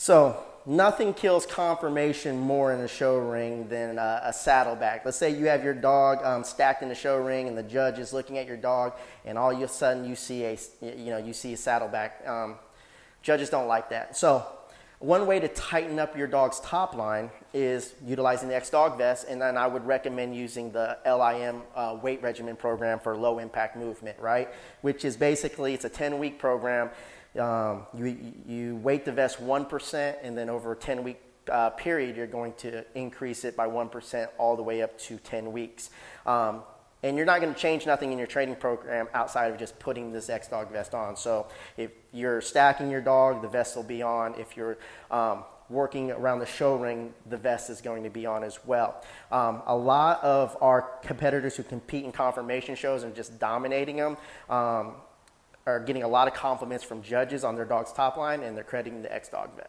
So nothing kills conformation more in a show ring than a, a saddleback. Let's say you have your dog um, stacked in the show ring, and the judge is looking at your dog, and all of a sudden you see a you know you see a saddleback. Um, judges don't like that. So one way to tighten up your dog's top line is utilizing the XDOG vest, and then I would recommend using the LIM uh, weight regimen program for low impact movement, right? Which is basically it's a 10 week program um, you, you weight the vest 1%, and then over a 10 week uh, period, you're going to increase it by 1% all the way up to 10 weeks. Um, and you're not going to change nothing in your training program outside of just putting this XDOG vest on. So if you're stacking your dog, the vest will be on. If you're um, working around the show ring, the vest is going to be on as well. Um, a lot of our competitors who compete in conformation shows and just dominating them um, are getting a lot of compliments from judges on their dog's top line, and they're crediting the XDOG vet.